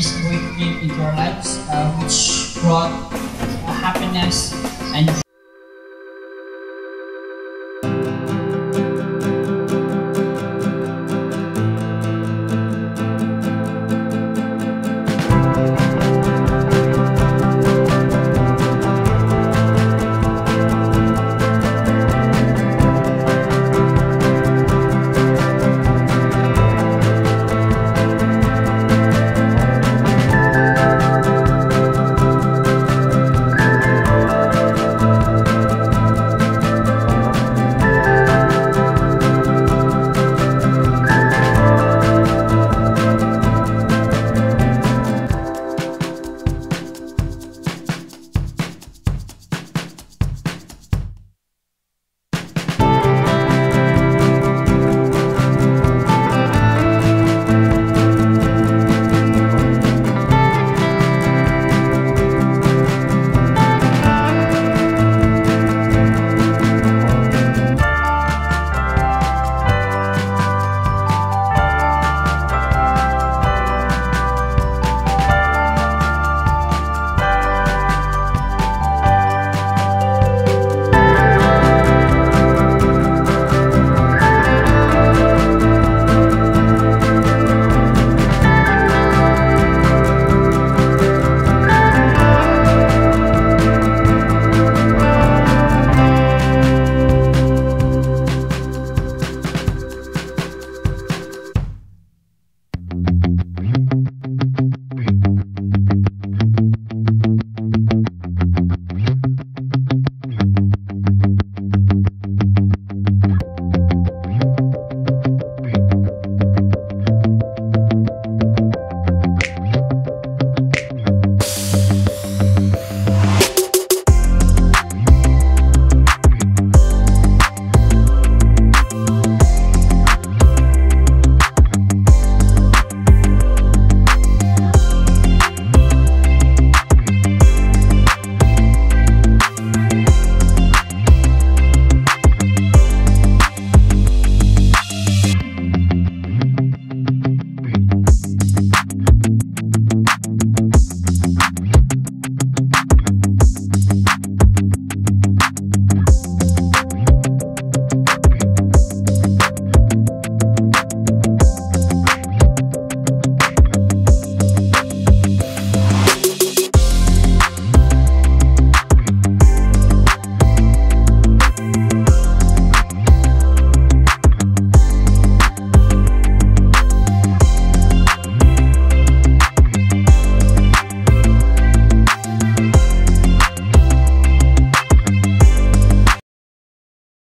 this boy came into our lives, uh, which brought uh, happiness and